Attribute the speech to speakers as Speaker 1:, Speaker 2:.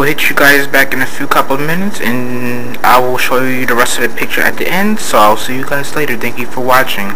Speaker 1: will hit you guys back in a few couple of minutes and I will show you the rest of the picture at the end. So I'll see you guys later. Thank you for watching.